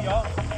You all.